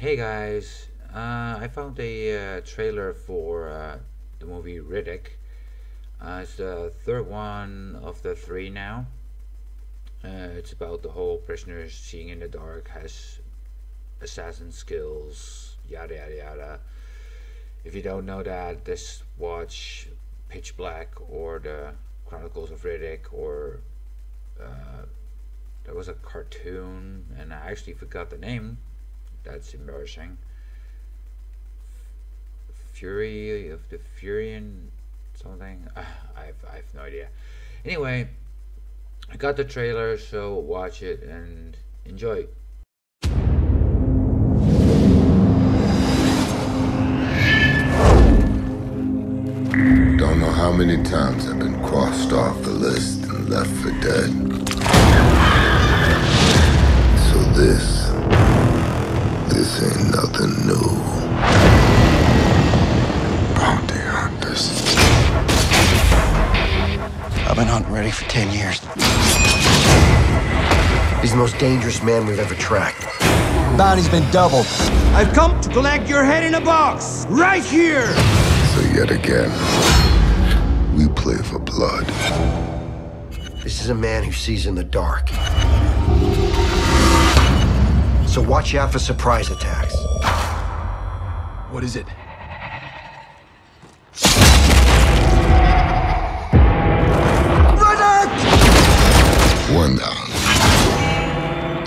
Hey guys, uh, I found a uh, trailer for uh, the movie Riddick. Uh, it's the third one of the three now. Uh, it's about the whole prisoner seeing in the dark, has assassin skills, yada yada yada. If you don't know that, just watch Pitch Black or the Chronicles of Riddick or uh, there was a cartoon and I actually forgot the name. That's embarrassing. Fury of the Furian something. Uh, I've I've no idea. Anyway, I got the trailer, so watch it and enjoy. Don't know how many times I've been crossed off the list and left for dead. Been hunting ready for 10 years. He's the most dangerous man we've ever tracked. Bounty's been doubled. I've come to collect your head in a box, right here! So yet again, we play for blood. This is a man who sees in the dark. So watch out for surprise attacks. What is it?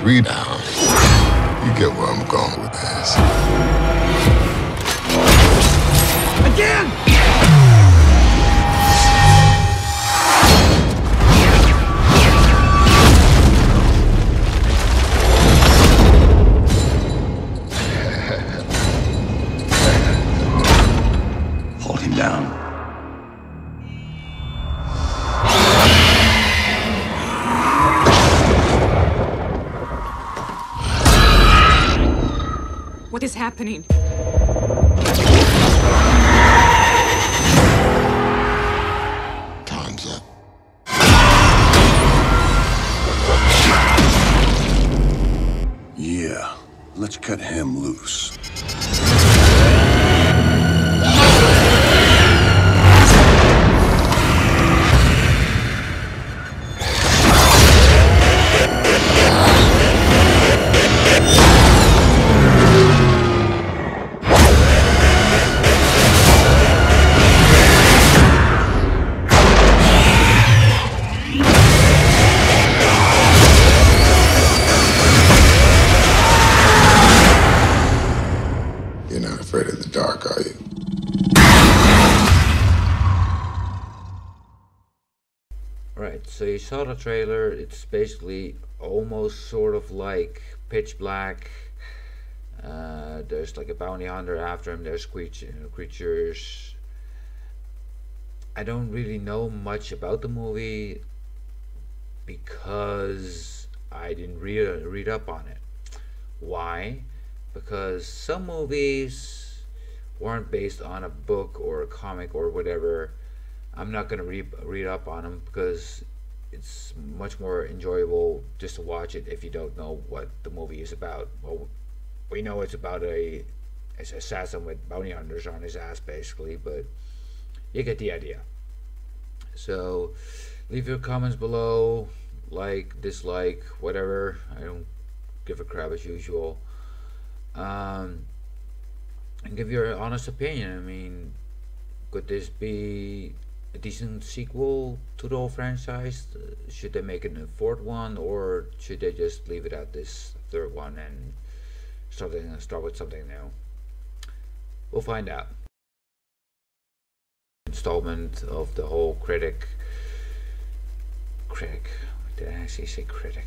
Three down. You get where I'm going with this. Again! Hold him down. What is happening? Time's up. Yeah, let's cut him loose. So you saw the trailer. It's basically almost sort of like Pitch Black. Uh, there's like a bounty hunter after him. There's creature, creatures. I don't really know much about the movie because I didn't read read up on it. Why? Because some movies weren't based on a book or a comic or whatever. I'm not gonna read read up on them because it's much more enjoyable just to watch it if you don't know what the movie is about. Well, we know it's about a, assassin with bounty hunters on his ass, basically, but you get the idea. So, leave your comments below, like, dislike, whatever. I don't give a crap as usual. Um, and give your honest opinion. I mean, could this be a decent sequel to the whole franchise? Uh, Should they make a fourth one, or should they just leave it at this third one and start start with something new? We'll find out. Installment of the whole critic. Critic. Did I actually say critic?